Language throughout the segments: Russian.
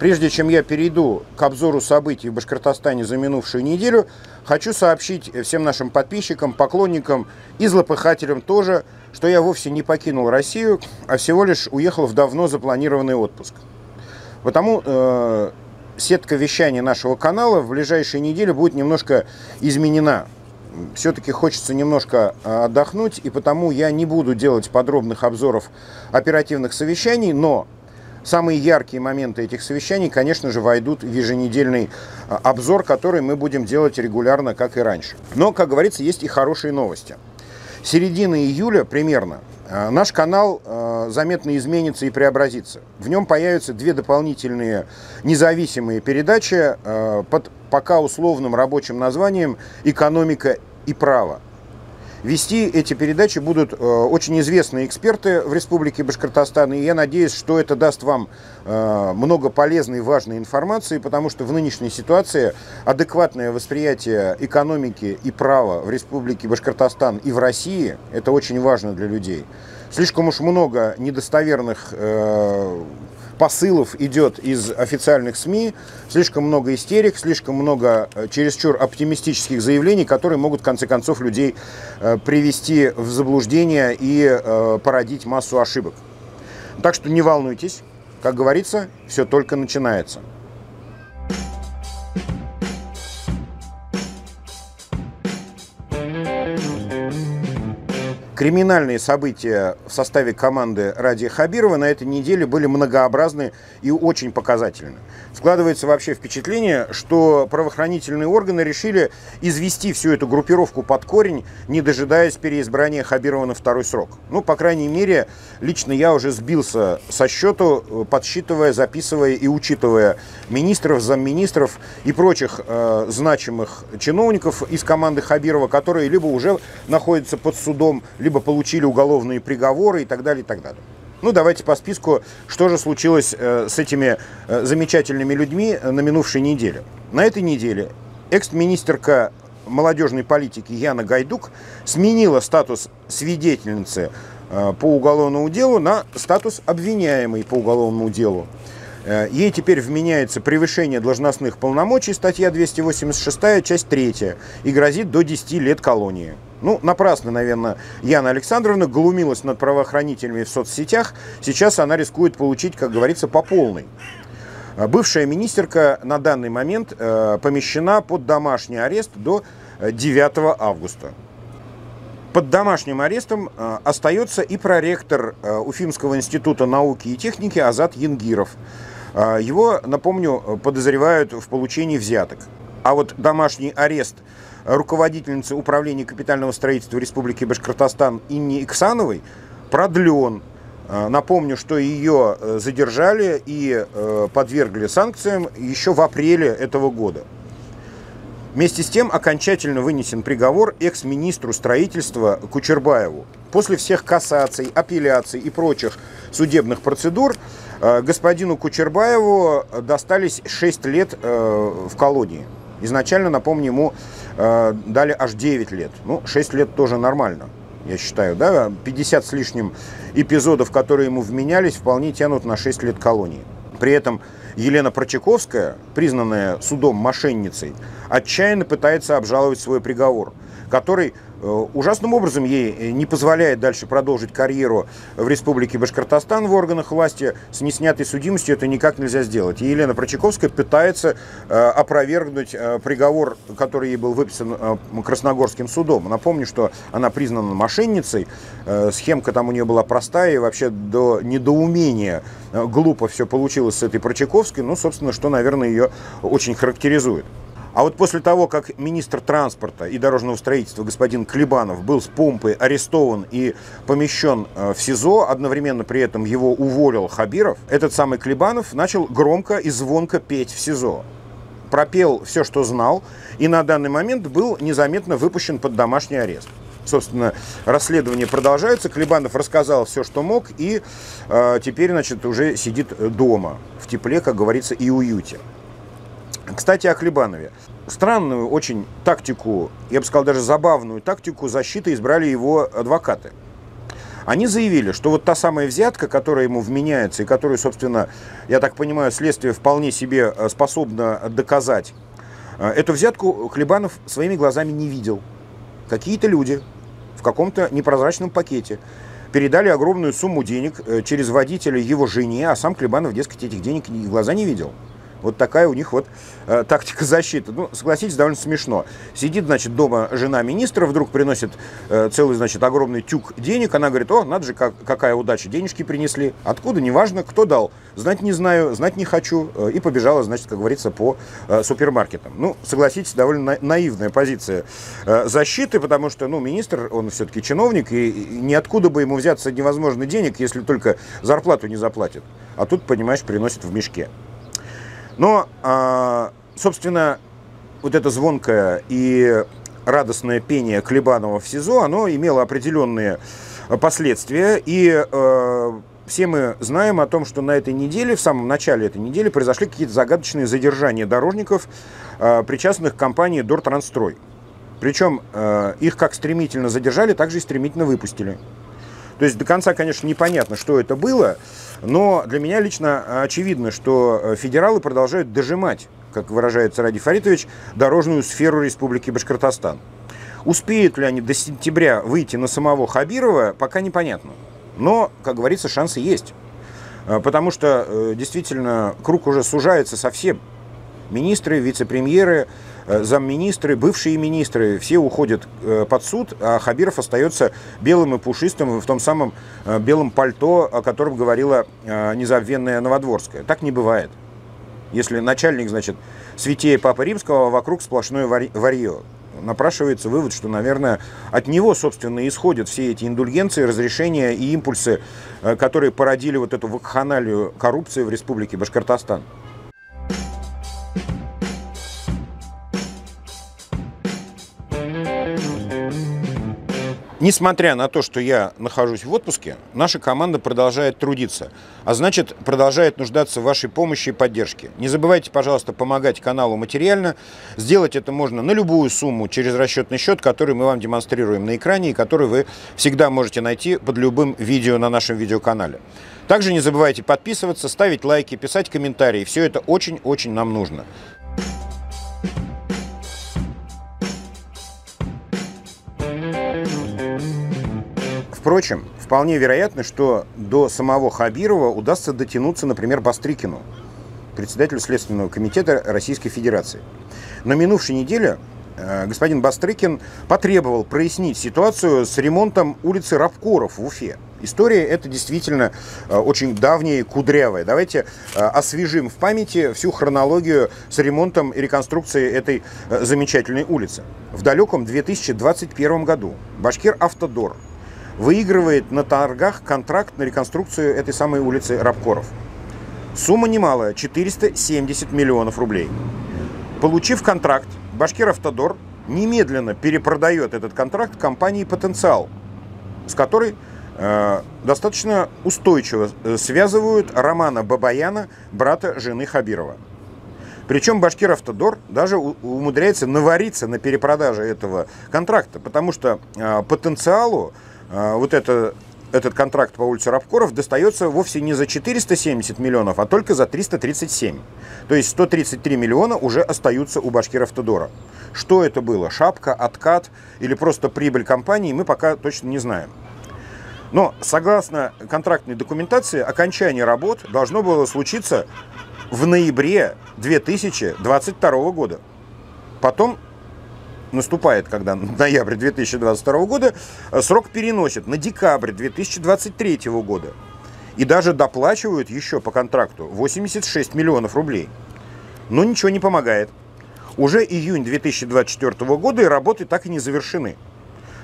Прежде чем я перейду к обзору событий в Башкортостане за минувшую неделю, хочу сообщить всем нашим подписчикам, поклонникам и злопыхателям тоже, что я вовсе не покинул Россию, а всего лишь уехал в давно запланированный отпуск. Потому э, сетка вещания нашего канала в ближайшие недели будет немножко изменена. Все-таки хочется немножко э, отдохнуть, и потому я не буду делать подробных обзоров оперативных совещаний, но Самые яркие моменты этих совещаний, конечно же, войдут в еженедельный а, обзор, который мы будем делать регулярно, как и раньше. Но, как говорится, есть и хорошие новости. Середина июля примерно а, наш канал а, заметно изменится и преобразится. В нем появятся две дополнительные независимые передачи под пока условным рабочим названием «Экономика и право». Вести эти передачи будут э, очень известные эксперты в Республике Башкортостан, и я надеюсь, что это даст вам э, много полезной и важной информации, потому что в нынешней ситуации адекватное восприятие экономики и права в Республике Башкортостан и в России – это очень важно для людей. Слишком уж много недостоверных э, посылов идет из официальных СМИ, слишком много истерик, слишком много э, чересчур оптимистических заявлений, которые могут в конце концов людей э, привести в заблуждение и э, породить массу ошибок. Так что не волнуйтесь, как говорится, все только начинается. Криминальные события в составе команды Ради Хабирова на этой неделе были многообразны и очень показательны. Складывается вообще впечатление, что правоохранительные органы решили извести всю эту группировку под корень, не дожидаясь переизбрания Хабирова на второй срок. Ну, по крайней мере, лично я уже сбился со счету, подсчитывая, записывая и учитывая министров, замминистров и прочих э, значимых чиновников из команды Хабирова, которые либо уже находятся под судом, либо получили уголовные приговоры и так далее, и так далее. Ну, давайте по списку, что же случилось э, с этими э, замечательными людьми на минувшей неделе. На этой неделе экс-министерка молодежной политики Яна Гайдук сменила статус свидетельницы э, по уголовному делу на статус обвиняемой по уголовному делу. Ей теперь вменяется превышение должностных полномочий, статья 286, часть 3, и грозит до 10 лет колонии. Ну, напрасно, наверное, Яна Александровна глумилась над правоохранителями в соцсетях. Сейчас она рискует получить, как говорится, по полной. А бывшая министерка на данный момент э, помещена под домашний арест до 9 э, августа. Под домашним арестом э, остается и проректор э, Уфимского института науки и техники Азат Янгиров. Э, его, напомню, подозревают в получении взяток. А вот домашний арест – руководительницы управления капитального строительства Республики Башкортостан Инне Иксановой продлен. Э, напомню, что ее э, задержали и э, подвергли санкциям еще в апреле этого года. Вместе с тем окончательно вынесен приговор экс-министру строительства Кучербаеву. После всех кассаций, апелляций и прочих судебных процедур господину Кучербаеву достались 6 лет в колонии. Изначально, напомню, ему э, дали аж 9 лет. Ну, 6 лет тоже нормально, я считаю. Да? 50 с лишним эпизодов, которые ему вменялись, вполне тянут на 6 лет колонии. При этом Елена Прочаковская, признанная судом мошенницей, отчаянно пытается обжаловать свой приговор, который ужасным образом ей э, не позволяет дальше продолжить карьеру в Республике Башкортостан в органах власти. С неснятой судимостью это никак нельзя сделать. И Елена Прочаковская пытается э, опровергнуть приговор, который ей был выписан Красногорским судом. Напомню, что она признана мошенницей. Схемка там у нее была простая и вообще до недоумения глупо все получилось с этой Прочаковской. Ну, собственно, что, наверное, ее очень характеризует. А вот после того, как министр транспорта и дорожного строительства господин Клебанов был с помпой арестован и помещен э, в СИЗО, одновременно при этом его уволил Хабиров, этот самый Клебанов начал громко и звонко петь в СИЗО. Пропел все, что знал, и на данный момент был незаметно выпущен под домашний арест. Собственно, расследование продолжается. Клебанов рассказал все, что мог, и э, теперь, значит, уже сидит дома, в тепле, как говорится, и уюте. Кстати, о Хлебанове. Странную очень тактику, я бы сказал, даже забавную тактику защиты избрали его адвокаты. Они заявили, что вот та самая взятка, которая ему вменяется и которую, собственно, я так понимаю, следствие вполне себе э, способно доказать, э, эту взятку Хлебанов своими глазами не видел. Какие-то люди в каком-то непрозрачном пакете передали огромную сумму денег э, через водителя его жене, а сам Клебанов, дескать, этих денег глаза не видел. Вот такая у них вот э, тактика защиты. Ну, согласитесь, довольно смешно. Сидит, значит, дома жена министра, вдруг приносит э, целый, значит, огромный тюк денег. Она говорит, о, надо же, как, какая удача, денежки принесли. Откуда, неважно, кто дал. Знать не знаю, знать не хочу. Э, и побежала, значит, как говорится, по э, супермаркетам. Ну, согласитесь, довольно на, наивная позиция э, защиты, потому что, ну, министр, он все-таки чиновник, и, и ниоткуда бы ему взяться невозможно денег, если только зарплату не заплатит. А тут, понимаешь, приносит в мешке. Но, а, собственно, вот это звонкое и радостное пение Клебанова в СИЗО, оно имело определенные последствия. И э, все мы знаем о том, что на этой неделе, в самом начале этой недели, произошли какие-то загадочные задержания дорожников, э, причастных к компании Дортрансстрой. Причем э, их как стремительно задержали, так же и стремительно выпустили. То есть до конца, конечно, непонятно, что это было, но для меня лично очевидно, что э, федералы продолжают дожимать, как выражается Ради Фаритович, дорожную сферу Республики Башкортостан. Успеют ли они до сентября выйти на самого Хабирова, пока непонятно. Но, как говорится, шансы есть. Э, потому что э, действительно круг уже сужается совсем. Министры, вице-премьеры, замминистры, бывшие министры, все уходят э, под суд, а Хабиров остается белым и пушистым в том самом э, белом пальто, о котором говорила незабвенная Новодворская. Так не бывает. Если начальник, значит, святее Папы Римского, а вокруг сплошное варье. Напрашивается вывод, что, наверное, от него, собственно, исходят все эти индульгенции, разрешения и импульсы, которые породили вот эту вакханалию коррупции в Республике Башкортостан. Несмотря на то, что я нахожусь в отпуске, наша команда продолжает трудиться, а значит продолжает нуждаться в вашей помощи и поддержке. Не забывайте, пожалуйста, помогать каналу материально. Сделать это можно на любую сумму через расчетный счет, который мы вам демонстрируем на экране и который вы всегда можете найти под любым видео на нашем видеоканале. Также не забывайте подписываться, ставить лайки, писать комментарии. Все это очень-очень нам нужно. Впрочем, вполне вероятно, что до самого Хабирова удастся дотянуться, например, Бастрыкину, председателю Следственного комитета Российской Федерации. На минувшей неделе э, господин Бастрыкин потребовал прояснить ситуацию с ремонтом улицы Рабкоров в Уфе. История эта действительно э, очень давняя и кудрявая. Давайте э, освежим в памяти всю хронологию с ремонтом и реконструкцией этой замечательной улицы. В далеком 2021 году Башкир Автодор выигрывает на торгах контракт на реконструкцию этой самой улицы Рабкоров. Сумма немалая – 470 миллионов рублей. Получив контракт, Башкир-Автодор немедленно перепродает этот контракт компании «Потенциал», с которой э, достаточно устойчиво э, связывают Романа Бабаяна, брата жены Хабирова. Причем Башкир Автодор даже умудряется навариться на перепродаже этого контракта, потому что э, потенциалу вот это, этот контракт по улице Рабкоров достается вовсе не за 470 миллионов, а только за 337. То есть 133 миллиона уже остаются у Башкиравтодора. Что это было? Шапка, откат или просто прибыль компании, мы пока точно не знаем. Но согласно контрактной документации, окончание работ должно было случиться в ноябре 2022 года. Потом наступает, когда ноябрь 2022 года, э, срок переносят на декабрь 2023 года. И даже доплачивают еще по контракту 86 миллионов рублей. Но ничего не помогает. Уже июнь 2024 года и работы так и не завершены.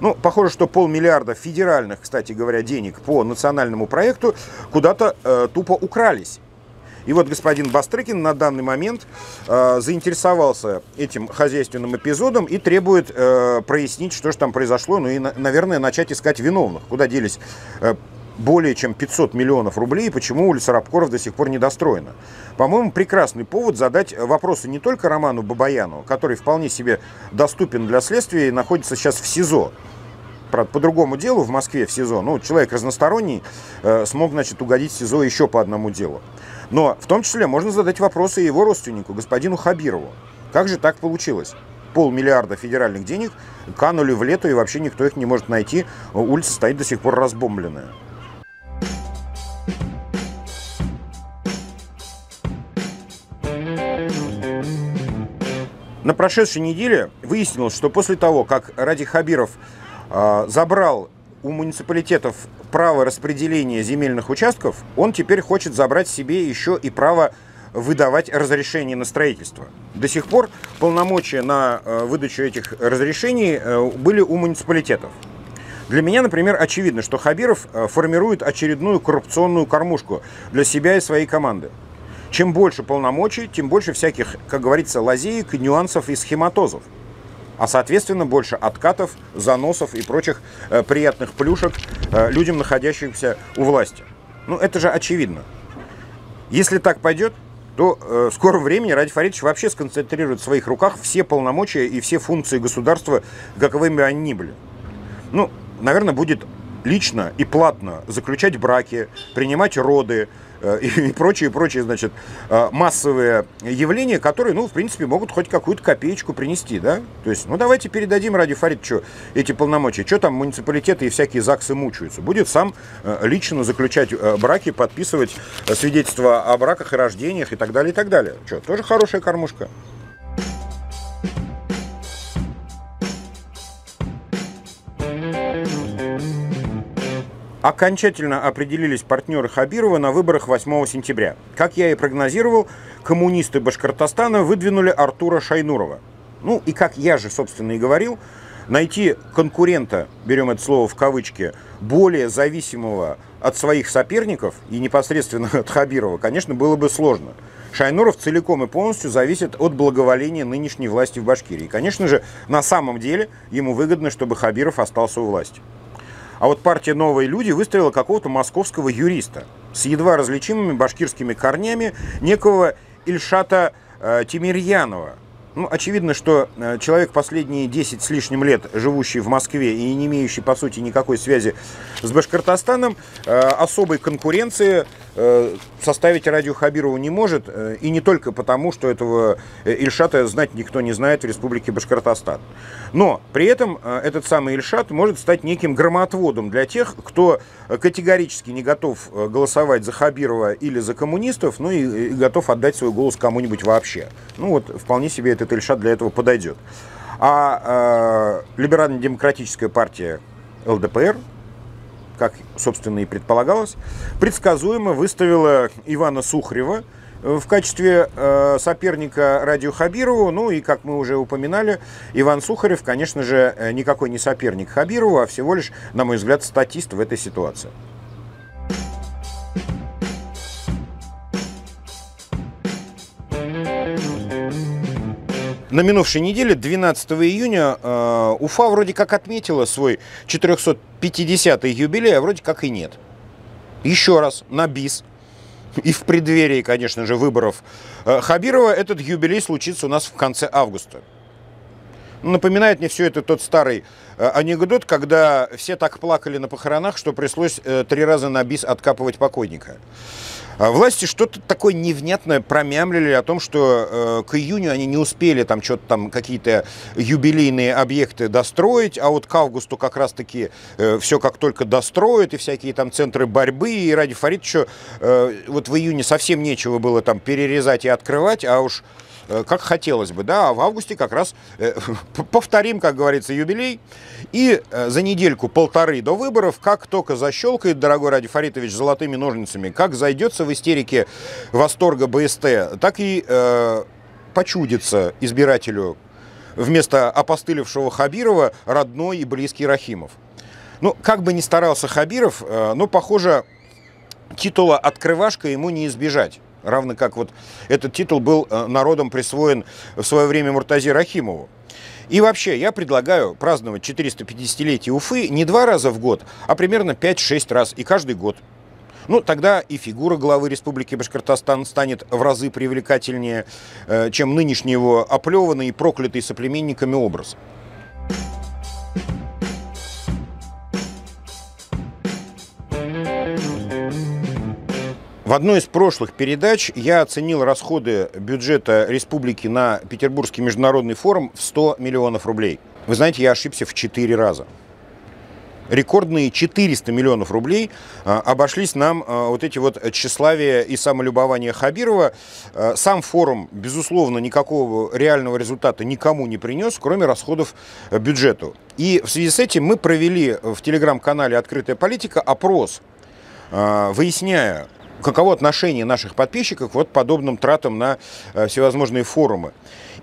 Ну, похоже, что полмиллиарда федеральных, кстати говоря, денег по национальному проекту куда-то э, тупо укрались. И вот господин Бастрыкин на данный момент э, заинтересовался этим хозяйственным эпизодом и требует э, прояснить, что же там произошло, ну и, на, наверное, начать искать виновных. Куда делись э, более чем 500 миллионов рублей, и почему улица Рабкоров до сих пор не достроена. По-моему, прекрасный повод задать вопросы не только Роману Бабаяну, который вполне себе доступен для следствия и находится сейчас в СИЗО, правда, по другому делу в Москве в СИЗО. Ну, человек разносторонний, э, смог, значит, угодить в СИЗО еще по одному делу. Но в том числе можно задать вопросы его родственнику, господину Хабирову. Как же так получилось? Полмиллиарда федеральных денег канули в лету, и вообще никто их не может найти. Улица стоит до сих пор разбомбленная. На прошедшей неделе выяснилось, что после того, как Ради Хабиров э, забрал у муниципалитетов право распределения земельных участков, он теперь хочет забрать себе еще и право выдавать разрешение на строительство. До сих пор полномочия на э, выдачу этих разрешений э, были у муниципалитетов. Для меня, например, очевидно, что Хабиров э, формирует очередную коррупционную кормушку для себя и своей команды. Чем больше полномочий, тем больше всяких, как говорится, лазеек, нюансов и схематозов. А, соответственно, больше откатов, заносов и прочих э, приятных плюшек э, людям, находящимся у власти. Ну, это же очевидно. Если так пойдет, то э, в скором времени Ради Фаридович вообще сконцентрирует в своих руках все полномочия и все функции государства, каковыми они ни были. Ну, наверное, будет лично и платно заключать браки, принимать роды, и прочие, прочие, значит, э, массовые явления, которые, ну, в принципе, могут хоть какую-то копеечку принести, да? То есть, ну, давайте передадим Ради Фаридовичу эти полномочия. Что там муниципалитеты и всякие ЗАГСы мучаются? Будет сам э, лично заключать браки, подписывать свидетельства о браках и рождениях и так далее, и так далее. Что, тоже хорошая кормушка. Окончательно определились партнеры Хабирова на выборах 8 сентября. Как я и прогнозировал, коммунисты Башкортостана выдвинули Артура Шайнурова. Ну и как я же, собственно, и говорил, найти конкурента, берем это слово в кавычки, более зависимого от своих соперников и непосредственно от Хабирова, конечно, было бы сложно. Шайнуров целиком и полностью зависит от благоволения нынешней власти в Башкирии. И, конечно же, на самом деле ему выгодно, чтобы Хабиров остался у власти. А вот партия «Новые люди» выставила какого-то московского юриста с едва различимыми башкирскими корнями некого Ильшата э, Тимирьянова, ну, очевидно, что э, человек последние 10 с лишним лет, живущий в Москве и не имеющий, по сути, никакой связи с Башкортостаном, э, особой конкуренции составить радио Хабирову не может. И не только потому, что этого Ильшата знать никто не знает в Республике Башкортостан. Но при этом этот самый Ильшат может стать неким громоотводом для тех, кто категорически не готов голосовать за Хабирова или за коммунистов, ну и, и готов отдать свой голос кому-нибудь вообще. Ну вот, вполне себе это этот Ильшат для этого подойдет. А э, либерально-демократическая партия ЛДПР, как, собственно, и предполагалось, предсказуемо выставила Ивана Сухарева в качестве э, соперника Радио Хабирову. Ну и, как мы уже упоминали, Иван Сухарев, конечно же, никакой не соперник Хабирову, а всего лишь, на мой взгляд, статист в этой ситуации. На минувшей неделе, 12 июня, э, Уфа вроде как отметила свой 450-й юбилей, а вроде как и нет. Еще раз, на бис. И в преддверии, конечно же, выборов э, Хабирова этот юбилей случится у нас в конце августа. Напоминает мне все это тот старый э, анекдот, когда все так плакали на похоронах, что пришлось три раза на бис откапывать покойника. А власти что-то такое невнятное промямлили о том, что э, к июню они не успели там что-то там какие-то юбилейные объекты достроить, а вот к августу как раз-таки э, все как только достроят, и всякие там центры борьбы, и ради Фаридовича э, вот в июне совсем нечего было там перерезать и открывать, а уж как хотелось бы, да, а в августе как раз э, повторим, как говорится, юбилей, и э, за недельку-полторы до выборов, как только защелкает, дорогой Ради Фаритович, золотыми ножницами, как зайдется в истерике восторга БСТ, так и э, почудится избирателю вместо опостылевшего Хабирова родной и близкий Рахимов. Ну, как бы ни старался Хабиров, э, но, похоже, титула «открывашка» ему не избежать. Равно как вот этот титул был э, народом присвоен в свое время Муртазе Рахимову. И вообще, я предлагаю праздновать 450-летие Уфы не два раза в год, а примерно 5-6 раз, и каждый год. Ну, тогда и фигура главы Республики Башкортостан станет в разы привлекательнее, э, чем нынешний его оплеванный и проклятый соплеменниками образ. В одной из прошлых передач я оценил расходы бюджета республики на Петербургский международный форум в 100 миллионов рублей. Вы знаете, я ошибся в 4 раза рекордные 400 миллионов рублей а, обошлись нам а, вот эти вот тщеславие и самолюбование Хабирова. А, сам форум, безусловно, никакого реального результата никому не принес, кроме расходов бюджету. И в связи с этим мы провели в телеграм-канале «Открытая политика» опрос, выясняя, каково отношение наших подписчиков вот подобным тратам на всевозможные форумы.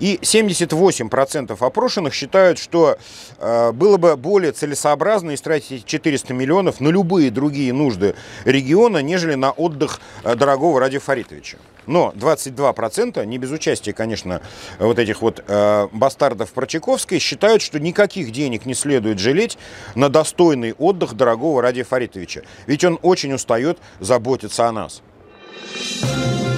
И 78% опрошенных считают, что э, было бы более целесообразно истратить 400 миллионов на любые другие нужды региона, нежели на отдых э, дорогого Ради Фаритовича. Но 22%, не без участия, конечно, вот этих вот э, бастардов Прочаковской, считают, что никаких денег не следует жалеть на достойный отдых дорогого Ради Фаритовича. Ведь он очень устает заботиться о нас. Thank you